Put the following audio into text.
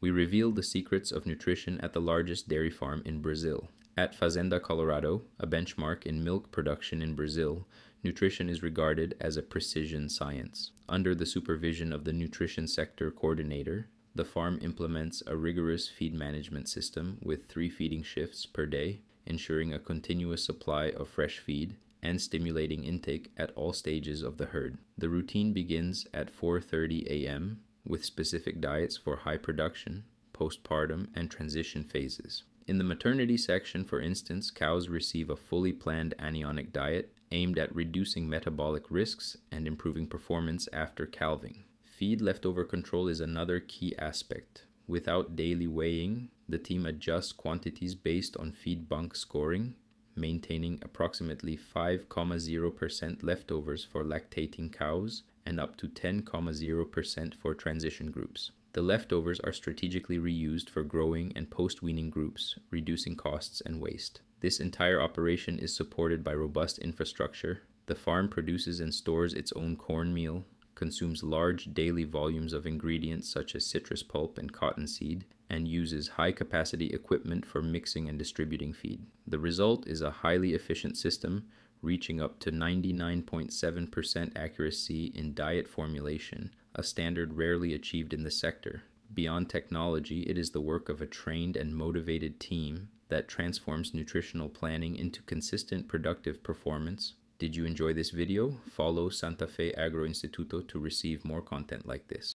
We reveal the secrets of nutrition at the largest dairy farm in Brazil. At Fazenda Colorado, a benchmark in milk production in Brazil, nutrition is regarded as a precision science. Under the supervision of the nutrition sector coordinator, the farm implements a rigorous feed management system with three feeding shifts per day, ensuring a continuous supply of fresh feed and stimulating intake at all stages of the herd. The routine begins at 4:30 a.m. with specific diets for high production, postpartum, and transition phases. In the maternity section, for instance, cows receive a fully planned anionic diet aimed at reducing metabolic risks and improving performance after calving. Feed leftover control is another key aspect. Without daily weighing, the team adjusts quantities based on feed bunk scoring, maintaining approximately 5,0% leftovers for lactating cows and up to 10,0% for transition groups. The leftovers are strategically reused for growing and post weaning groups, reducing costs and waste. This entire operation is supported by robust infrastructure. The farm produces and stores its own cornmeal, consumes large daily volumes of ingredients such as citrus pulp and cottonseed, and uses high capacity equipment for mixing and distributing feed. The result is a highly efficient system reaching up to 99.7% accuracy in diet formulation, a standard rarely achieved in the sector. Beyond technology, it is the work of a trained and motivated team that transforms nutritional planning into consistent productive performance. Did you enjoy this video? Follow Santafé Agroinstituto to receive more content like this.